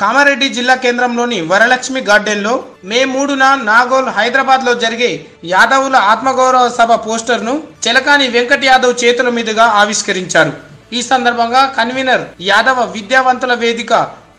కామారెడ్డి జిల్లా కేంద్రంలోని వరలక్ష్మి గార్డెన్లో మే మూడున నాగోల్ హైదరాబాద్లో జరిగే యాదవుల ఆత్మగౌరవ సభ పోస్టర్ను చెలకాని వెంకట్ యాదవ్ చేతుల మీదుగా ఆవిష్కరించారు. ఈ సందర్భంగా కన్వీనర్ యాదవ విద్యావంతుల వేదిక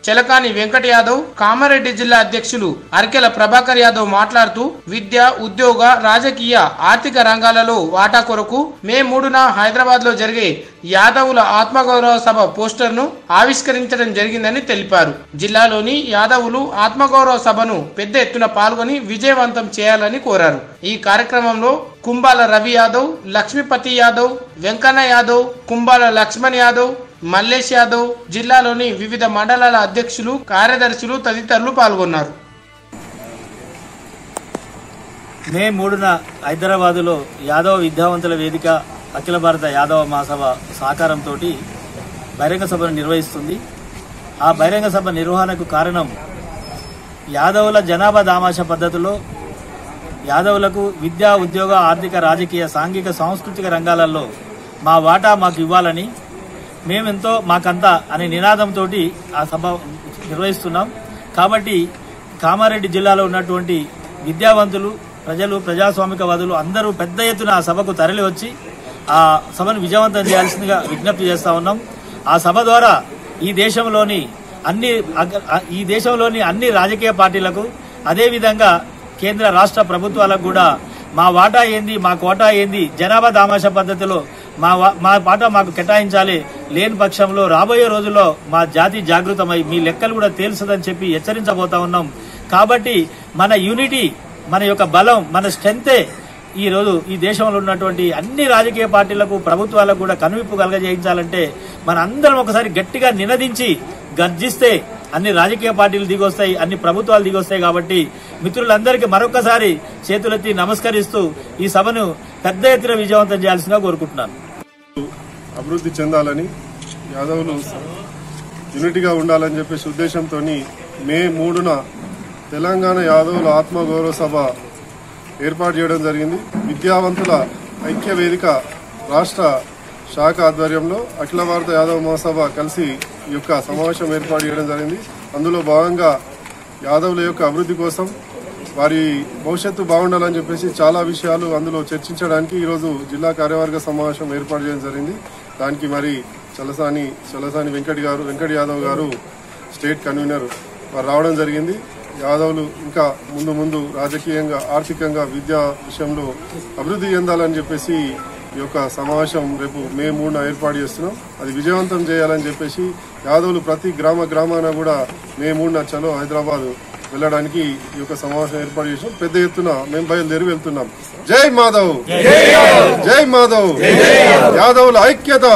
చెలకాని వెంకట యాదవ్ కామారెడ్డి జిల్లా అధ్యక్షులు అర్కెల ప్రభాకర్ యాదవ్ మాట్లాడుతూ విద్య ఉద్యోగ రాజకీయ ఆర్థిక రంగాలలో వాటా కొరకు మే మూడున హైదరాబాద్లో జరిగే యాదవుల ఆత్మగౌరవ సభ పోస్టర్ను ఆవిష్కరించడం జరిగిందని తెలిపారు. జిల్లాలోని యాదవులు ఆత్మగౌరవ సభను పెద్ద ఎత్తున పాల్గొని విజయవంతం చేయాలని కోరారు. ఈ కార్యక్రమంలో కుంబాల రవి యాదవ్ లక్ష్మీపతి యాదవ్ వెంకన్న యాదవ్ కుంబాల లక్ష్మణ్ యాదవ్ మల్లేష్ యాదవ్ జిల్లాలోని వివిధ మండలాల అధ్యక్షులు కార్యదర్శులు తదితరులు పాల్గొన్నారు. మే మూడున హైదరాబాదులో యాదవ విద్యావంతుల వేదిక అఖిల భారత యాదవ మహాసభ సహకారంతో బహిరంగ సభను నిర్వహిస్తుంది. ఆ బహిరంగ సభ నిర్వహణకు కారణం యాదవుల జనాభా దామాష పద్ధతిలో యాదవులకు విద్యా ఉద్యోగ ఆర్థిక రాజకీయ సాంఘిక సాంస్కృతిక రంగాలలో మా వాటా మాకు ఇవ్వాలని మేమెంతో మాకంతా అనే నినాదంతో ఆ సభ నిర్వహిస్తున్నాం. కాబట్టి కామారెడ్డి జిల్లాలో ఉన్నటువంటి విద్యావంతులు ప్రజలు ప్రజాస్వామికవాదులు అందరూ పెద్ద ఎత్తున ఆ సభకు తరలివచ్చి ఆ సభను విజయవంతం చేయాల్సిందిగా విజ్ఞప్తి చేస్తా ఉన్నాం. ఆ సభ ద్వారా ఈ దేశంలోని అన్ని ఈ దేశంలోని అన్ని రాజకీయ పార్టీలకు అదేవిధంగా కేంద్ర రాష్ట్ర ప్రభుత్వాలకు కూడా మా వాటా ఏంది మా కోటా ఏంది జనాభా దామాష పద్ధతిలో మా వా- మా పాట మాకు కేటాయించాలి లేని పక్షంలో రాబోయే రోజుల్లో మా జాతి జాగృతమై మీ లెక్కలు కూడా తేల్చదని చెప్పి హెచ్చరించబోతా ఉన్నాం. కాబట్టి మన యూనిటీ మన యొక్క బలం మన స్ట్రెంతే ఈ రోజు ఈ దేశంలో ఉన్నటువంటి అన్ని రాజకీయ పార్టీలకు ప్రభుత్వాలకు కూడా కనువిప్పు కలగజేయించాలంటే మన అందరం ఒకసారి గట్టిగా నినదించి గర్జిస్తే అన్ని రాజకీయ పార్టీలు దిగొస్తాయి అన్ని ప్రభుత్వాలు దిగొస్తాయి కాబట్టి మిత్రులందరికీ మరొకసారి చేతులెత్తి నమస్కరిస్తూ ఈ సభను పెద్ద ఎత్తున విజయవంతం చేయాల్సిందిగా కోరుకుంటున్నాను. అభివృద్ధి చెందాలని యాదవులు యూనిటీగా ఉండాలని చెప్పేసి ఉద్దేశంతో మే మూడున తెలంగాణ యాదవుల ఆత్మగౌరవ సభ ఏర్పాటు చేయడం జరిగింది. విద్యావంతుల ఐక్య వేదిక రాష్ట్ర శాఖ ఆధ్వర్యంలో అఖిల భారత యాదవ మహాసభ కలిసి ఈ యొక్క సమావేశం ఏర్పాటు చేయడం జరిగింది. అందులో భాగంగా యాదవుల యొక్క అభివృద్ధి కోసం వారి భవిష్యత్తు బాగుండాలని చెప్పేసి చాలా విషయాలు అందులో చర్చించడానికి ఈరోజు జిల్లా కార్యవర్గ సమావేశం ఏర్పాటు చేయడం జరిగింది. దానికి మరి చలసాని చలసాని వెంకట్ గారు వెంకట్ యాదవ్ గారు స్టేట్ కన్వీనర్ వారు రావడం జరిగింది. యాదవులు ఇంకా ముందు ముందు రాజకీయంగా ఆర్థికంగా విద్యా విషయంలో అభివృద్ధి చెందాలని చెప్పేసి ఈ యొక్క సమావేశం రేపు మే మూడున ఏర్పాటు చేస్తున్నాం. అది విజయవంతం చేయాలని చెప్పేసి యాదవులు ప్రతి గ్రామ గ్రామాన కూడా మే మూడున చలో హైదరాబాద్ వెళ్ళడానికి ఈ యొక్క సమావేశం ఏర్పాటు చేసాం పెద్ద ఎత్తున మేము బయలుదేరి వెళ్తున్నాం. జై మాధవ్! జై మాధవ్! యాదవుల ఐక్యత!